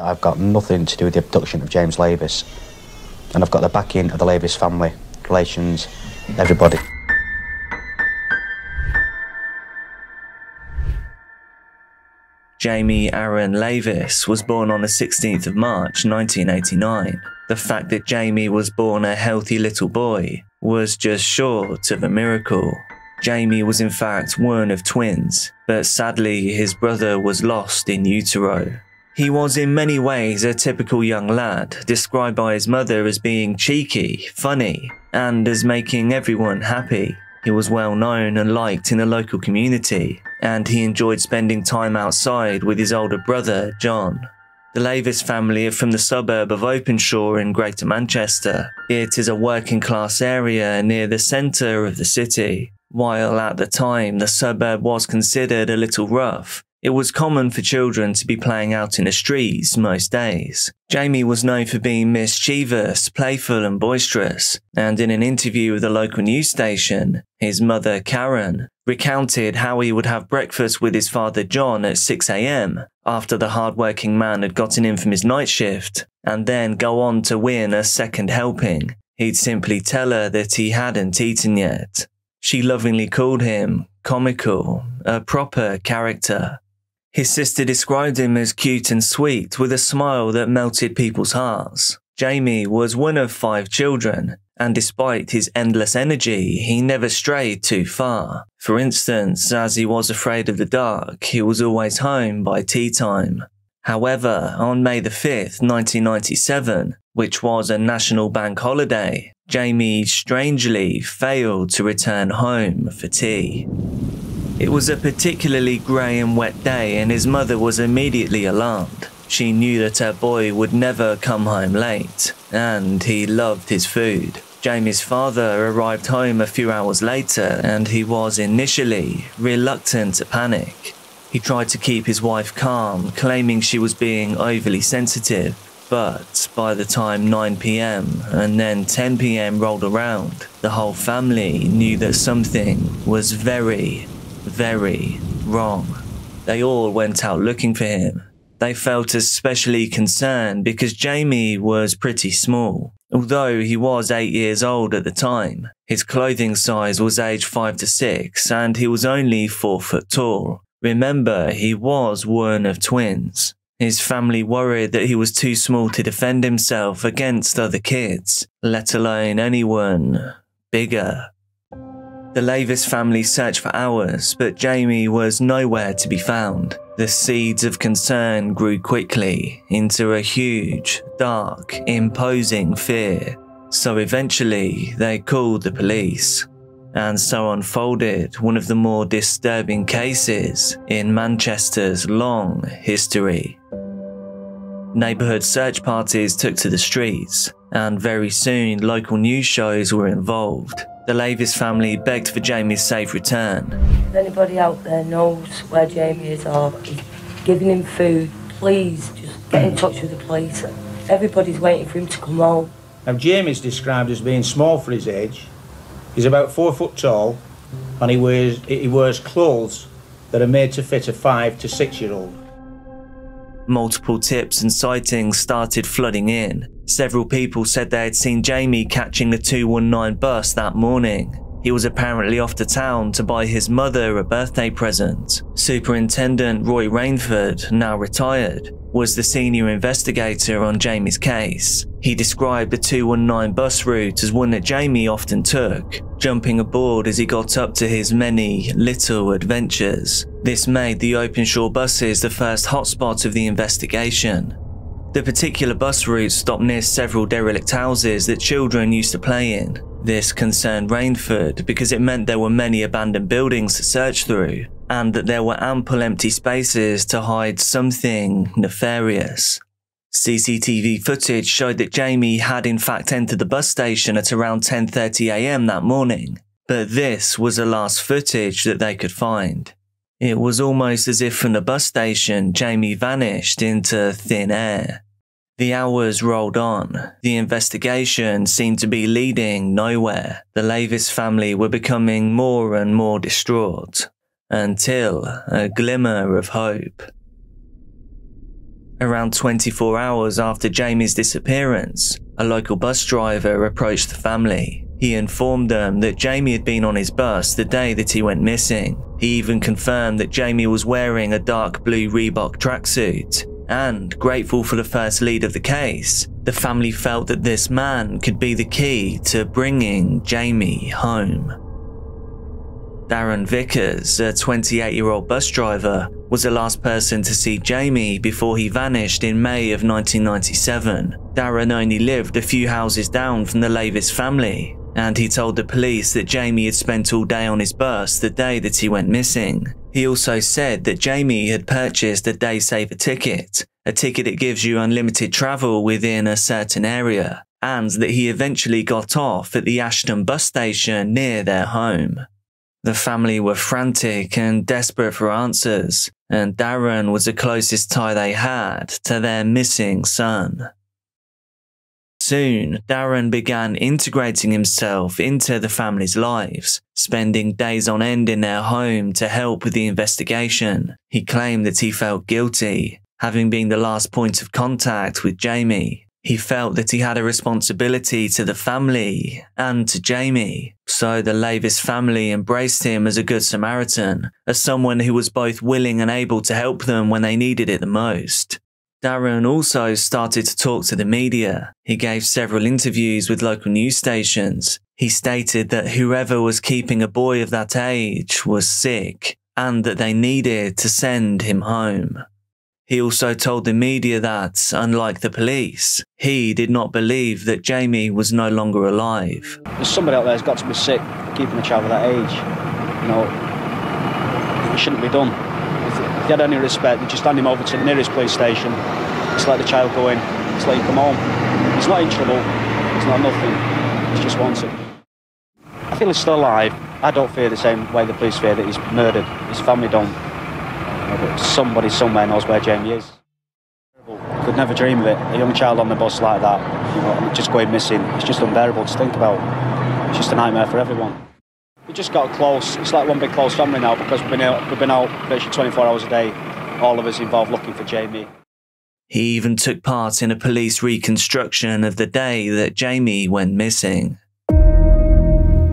I've got nothing to do with the abduction of James Lavis. And I've got the backing of the Lavis family, relations, everybody. Jamie Aaron Lavis was born on the 16th of March 1989. The fact that Jamie was born a healthy little boy was just short of a miracle. Jamie was in fact one of twins, but sadly his brother was lost in utero. He was in many ways a typical young lad, described by his mother as being cheeky, funny, and as making everyone happy. He was well known and liked in the local community, and he enjoyed spending time outside with his older brother, John. The Lavis family are from the suburb of Openshaw in Greater Manchester. It is a working class area near the centre of the city. While at the time the suburb was considered a little rough, it was common for children to be playing out in the streets most days. Jamie was known for being mischievous, playful, and boisterous, and in an interview with a local news station, his mother, Karen, recounted how he would have breakfast with his father, John, at 6am after the hard-working man had gotten in from his night shift, and then go on to win a second helping. He'd simply tell her that he hadn't eaten yet. She lovingly called him comical, a proper character. His sister described him as cute and sweet with a smile that melted people's hearts. Jamie was one of five children, and despite his endless energy, he never strayed too far. For instance, as he was afraid of the dark, he was always home by tea time. However, on May the 5th, 1997, which was a national bank holiday, Jamie strangely failed to return home for tea. It was a particularly grey and wet day, and his mother was immediately alarmed. She knew that her boy would never come home late, and he loved his food. Jamie's father arrived home a few hours later, and he was initially reluctant to panic. He tried to keep his wife calm, claiming she was being overly sensitive. But by the time 9 pm and then 10 pm rolled around, the whole family knew that something was very, very wrong. They all went out looking for him. They felt especially concerned because Jamie was pretty small. Although he was 8 years old at the time, his clothing size was age 5 to 6 and he was only 4 foot tall. Remember, he was one of twins. His family worried that he was too small to defend himself against other kids, let alone anyone bigger. The Lavis family searched for hours, but Jamie was nowhere to be found. The seeds of concern grew quickly into a huge, dark, imposing fear. So eventually, they called the police. And so unfolded one of the more disturbing cases in Manchester's long history. Neighbourhood search parties took to the streets, and very soon local news shows were involved. The Lavis family begged for Jamie's safe return. If anybody out there knows where Jamie is or is giving him food, please just get in touch with the police. Everybody's waiting for him to come home. Now, Jamie's described as being small for his age. He's about four foot tall, and he wears he wears clothes that are made to fit a five to six year old. Multiple tips and sightings started flooding in. Several people said they had seen Jamie catching the 219 bus that morning. He was apparently off to town to buy his mother a birthday present. Superintendent Roy Rainford, now retired, was the senior investigator on Jamie's case. He described the 219 bus route as one that Jamie often took, jumping aboard as he got up to his many little adventures. This made the Openshaw buses the first hotspot of the investigation. The particular bus route stopped near several derelict houses that children used to play in. This concerned Rainford because it meant there were many abandoned buildings to search through, and that there were ample empty spaces to hide something nefarious. CCTV footage showed that Jamie had in fact entered the bus station at around 10.30am that morning, but this was the last footage that they could find. It was almost as if from the bus station, Jamie vanished into thin air. The hours rolled on. The investigation seemed to be leading nowhere. The Lavis family were becoming more and more distraught until a glimmer of hope. Around 24 hours after Jamie's disappearance, a local bus driver approached the family. He informed them that Jamie had been on his bus the day that he went missing. He even confirmed that Jamie was wearing a dark blue Reebok tracksuit. And, grateful for the first lead of the case, the family felt that this man could be the key to bringing Jamie home. Darren Vickers, a 28 year old bus driver, was the last person to see Jamie before he vanished in May of 1997. Darren only lived a few houses down from the Lavis family, and he told the police that Jamie had spent all day on his bus the day that he went missing. He also said that Jamie had purchased a day saver ticket, a ticket that gives you unlimited travel within a certain area, and that he eventually got off at the Ashton bus station near their home. The family were frantic and desperate for answers, and Darren was the closest tie they had to their missing son. Soon, Darren began integrating himself into the family's lives, spending days on end in their home to help with the investigation. He claimed that he felt guilty, having been the last point of contact with Jamie, he felt that he had a responsibility to the family and to Jamie, so the Lavis family embraced him as a good Samaritan, as someone who was both willing and able to help them when they needed it the most. Darren also started to talk to the media. He gave several interviews with local news stations. He stated that whoever was keeping a boy of that age was sick and that they needed to send him home. He also told the media that, unlike the police, he did not believe that Jamie was no longer alive. There's somebody out there who's got to be sick keeping a child of that age. You know, it shouldn't be done. Had any respect, you just hand him over to the nearest police station, just let the child go in, just let him come home. He's not in trouble, he's not nothing, he's just wanted. I feel he's still alive. I don't fear the same way the police fear that he's murdered. His family don't somebody somewhere knows where Jamie is. Could never dream of it. A young child on the bus like that, you know, just going missing. It's just unbearable to think about. It's just a nightmare for everyone. We just got close. It's like one big close family now because we've been out, we've been out virtually 24 hours a day, all of us involved looking for Jamie. He even took part in a police reconstruction of the day that Jamie went missing.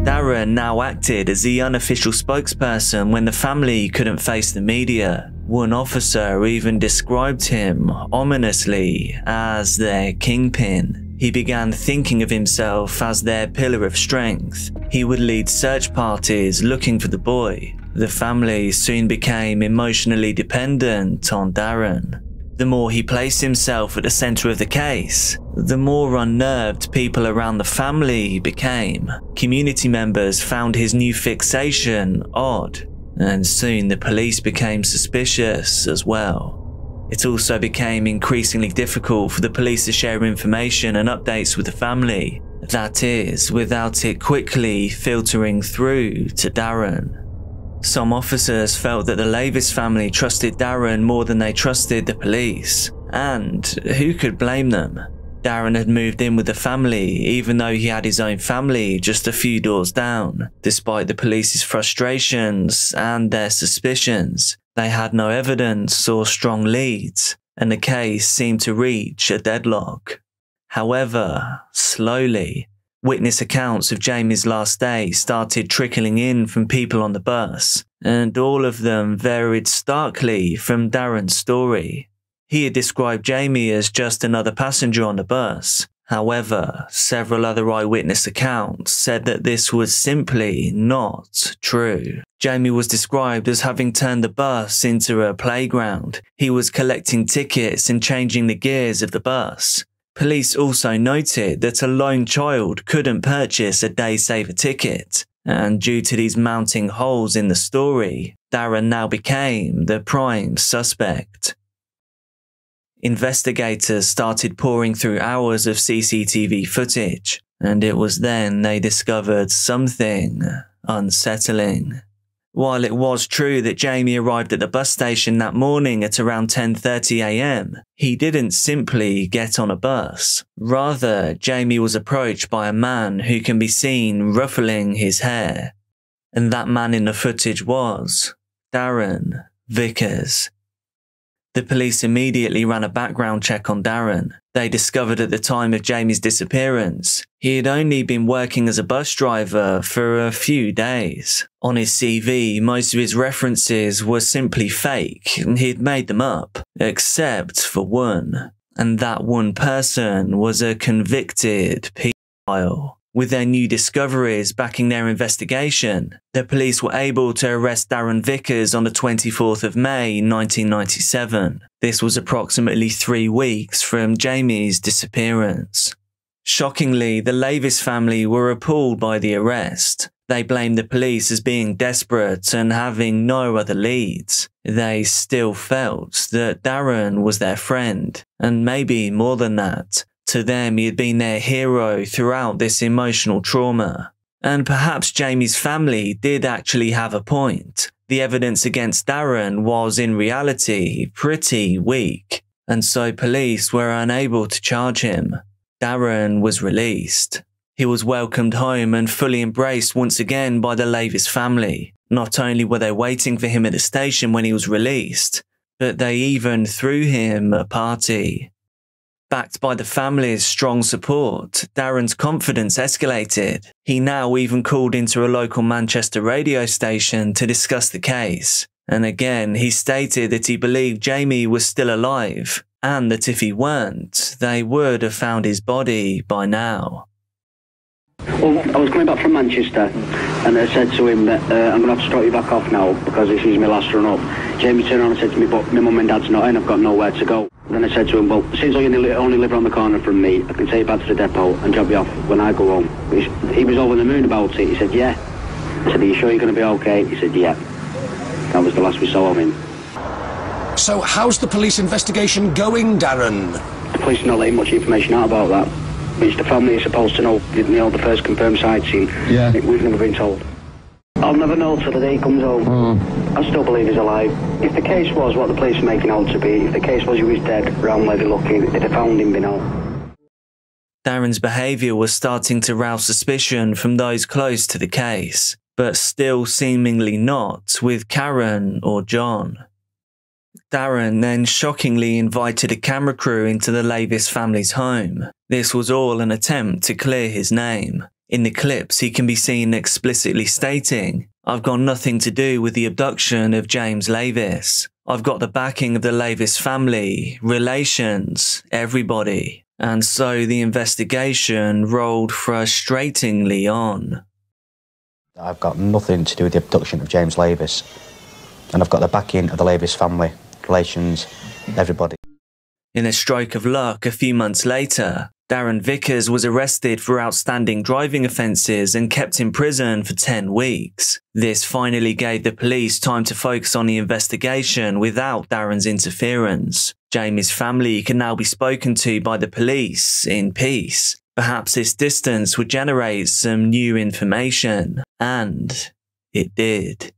Darren now acted as the unofficial spokesperson when the family couldn't face the media. One officer even described him, ominously, as their kingpin. He began thinking of himself as their pillar of strength. He would lead search parties looking for the boy. The family soon became emotionally dependent on Darren. The more he placed himself at the centre of the case, the more unnerved people around the family became. Community members found his new fixation odd, and soon the police became suspicious as well. It also became increasingly difficult for the police to share information and updates with the family, that is, without it quickly filtering through to Darren. Some officers felt that the Lavis family trusted Darren more than they trusted the police, and who could blame them? Darren had moved in with the family even though he had his own family just a few doors down. Despite the police's frustrations and their suspicions, they had no evidence or strong leads, and the case seemed to reach a deadlock. However, slowly, Witness accounts of Jamie's last day started trickling in from people on the bus, and all of them varied starkly from Darren's story. He had described Jamie as just another passenger on the bus. However, several other eyewitness accounts said that this was simply not true. Jamie was described as having turned the bus into a playground. He was collecting tickets and changing the gears of the bus. Police also noted that a lone child couldn't purchase a day saver ticket, and due to these mounting holes in the story, Darren now became the prime suspect. Investigators started pouring through hours of CCTV footage, and it was then they discovered something unsettling. While it was true that Jamie arrived at the bus station that morning at around 10.30am, he didn't simply get on a bus. Rather, Jamie was approached by a man who can be seen ruffling his hair. And that man in the footage was Darren Vickers. The police immediately ran a background check on Darren. They discovered at the time of Jamie's disappearance, he had only been working as a bus driver for a few days. On his CV, most of his references were simply fake, and he'd made them up, except for one. And that one person was a convicted pedophile. With their new discoveries backing their investigation, the police were able to arrest Darren Vickers on the 24th of May 1997. This was approximately three weeks from Jamie's disappearance. Shockingly, the Lavis family were appalled by the arrest. They blamed the police as being desperate and having no other leads. They still felt that Darren was their friend, and maybe more than that, to them, he had been their hero throughout this emotional trauma. And perhaps Jamie's family did actually have a point. The evidence against Darren was in reality pretty weak, and so police were unable to charge him. Darren was released. He was welcomed home and fully embraced once again by the Lavis family. Not only were they waiting for him at the station when he was released, but they even threw him a party. Backed by the family's strong support, Darren's confidence escalated. He now even called into a local Manchester radio station to discuss the case. And again, he stated that he believed Jamie was still alive, and that if he weren't, they would have found his body by now. Well, I was coming back from Manchester, and I said to him that uh, I'm going to have to drop you back off now because this is my last run up. Jamie turned around and said to me, but my mum and dad's not in, I've got nowhere to go. Then I said to him, well, since you only live around the corner from me, I can take you back to the depot and drop you off when I go home. He was over the moon about it. He said, yeah. I said, are you sure you're going to be okay? He said, yeah. That was the last we saw of him. So how's the police investigation going, Darren? The police are not letting much information out about that. It's the family is supposed to know, you know, the first confirmed sighting. Yeah. We've never been told. I'll never know till the day he comes home. Mm. I still believe he's alive. If the case was what the police are making out to be, if the case was he was dead, around where they're looking, they'd have found him by now. Darren's behaviour was starting to rouse suspicion from those close to the case, but still seemingly not with Karen or John. Darren then shockingly invited a camera crew into the Lavis family's home. This was all an attempt to clear his name. In the clips, he can be seen explicitly stating, I've got nothing to do with the abduction of James Lavis. I've got the backing of the Lavis family, relations, everybody. And so the investigation rolled frustratingly on. I've got nothing to do with the abduction of James Lavis. And I've got the backing of the Lavis family, everybody. In a stroke of luck, a few months later, Darren Vickers was arrested for outstanding driving offences and kept in prison for 10 weeks. This finally gave the police time to focus on the investigation without Darren's interference. Jamie's family can now be spoken to by the police in peace. Perhaps this distance would generate some new information. And it did.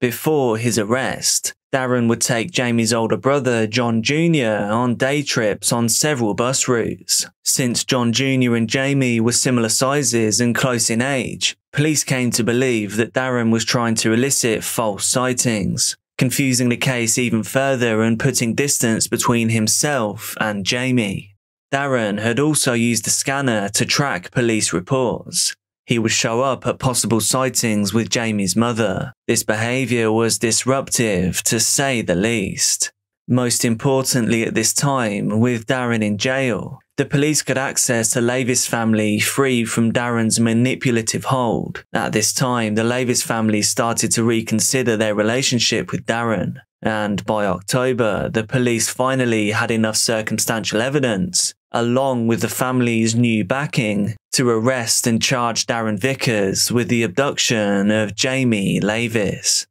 Before his arrest, Darren would take Jamie's older brother, John Jr., on day trips on several bus routes. Since John Jr. and Jamie were similar sizes and close in age, police came to believe that Darren was trying to elicit false sightings, confusing the case even further and putting distance between himself and Jamie. Darren had also used a scanner to track police reports, he would show up at possible sightings with Jamie's mother. This behaviour was disruptive, to say the least. Most importantly at this time, with Darren in jail, the police could access the Lavis family free from Darren's manipulative hold. At this time, the Lavis family started to reconsider their relationship with Darren, and by October, the police finally had enough circumstantial evidence along with the family's new backing, to arrest and charge Darren Vickers with the abduction of Jamie Lavis.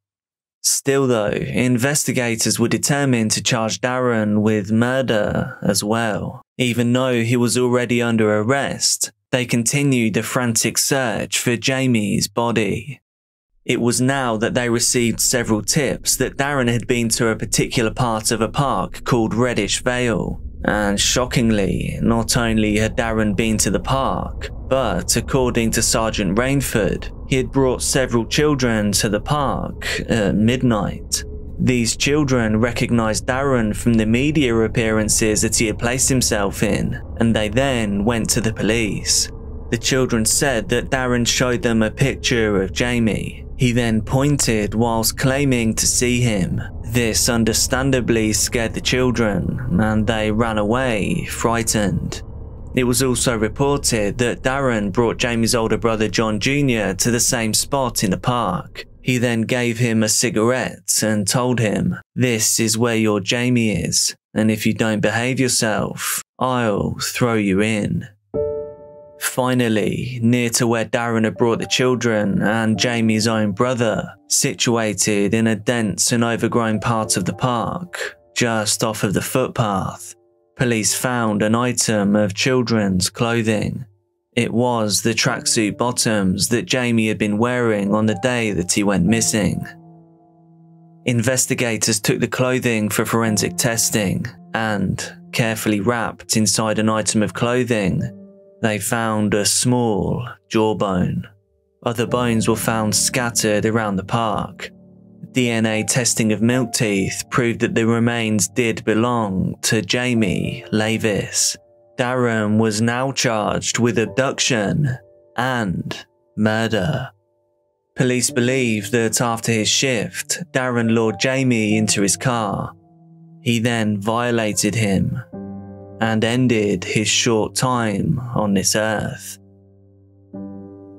Still, though, investigators were determined to charge Darren with murder as well. Even though he was already under arrest, they continued a frantic search for Jamie's body. It was now that they received several tips that Darren had been to a particular part of a park called Reddish Vale, and shockingly, not only had Darren been to the park, but according to Sergeant Rainford, he had brought several children to the park at midnight. These children recognised Darren from the media appearances that he had placed himself in, and they then went to the police. The children said that Darren showed them a picture of Jamie. He then pointed whilst claiming to see him. This understandably scared the children, and they ran away, frightened. It was also reported that Darren brought Jamie's older brother John Jr. to the same spot in the park. He then gave him a cigarette and told him, This is where your Jamie is, and if you don't behave yourself, I'll throw you in. Finally, near to where Darren had brought the children and Jamie's own brother, situated in a dense and overgrown part of the park, just off of the footpath, police found an item of children's clothing. It was the tracksuit bottoms that Jamie had been wearing on the day that he went missing. Investigators took the clothing for forensic testing and, carefully wrapped inside an item of clothing, they found a small jawbone. Other bones were found scattered around the park, DNA testing of milk teeth proved that the remains did belong to Jamie Lavis. Darren was now charged with abduction and murder. Police believe that after his shift, Darren lured Jamie into his car. He then violated him and ended his short time on this earth.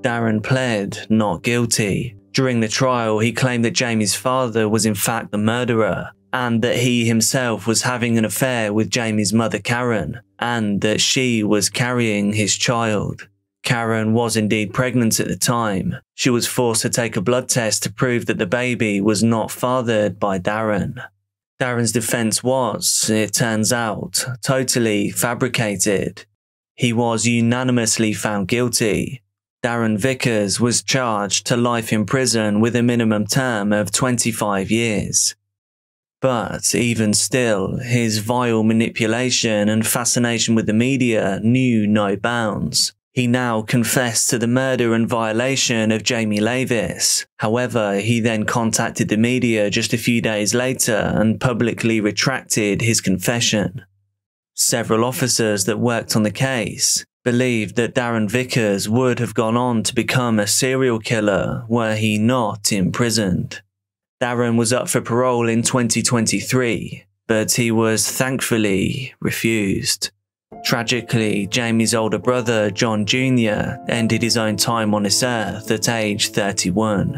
Darren pled not guilty during the trial, he claimed that Jamie's father was in fact the murderer, and that he himself was having an affair with Jamie's mother Karen, and that she was carrying his child. Karen was indeed pregnant at the time. She was forced to take a blood test to prove that the baby was not fathered by Darren. Darren's defense was, it turns out, totally fabricated. He was unanimously found guilty, Darren Vickers was charged to life in prison with a minimum term of 25 years. But even still, his vile manipulation and fascination with the media knew no bounds. He now confessed to the murder and violation of Jamie Lavis. However, he then contacted the media just a few days later and publicly retracted his confession. Several officers that worked on the case, believed that Darren Vickers would have gone on to become a serial killer were he not imprisoned. Darren was up for parole in 2023, but he was thankfully refused. Tragically, Jamie's older brother, John Jr., ended his own time on this earth at age 31.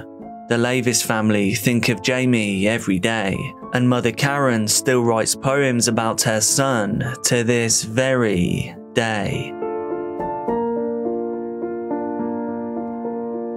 The Lavis family think of Jamie every day, and Mother Karen still writes poems about her son to this very day.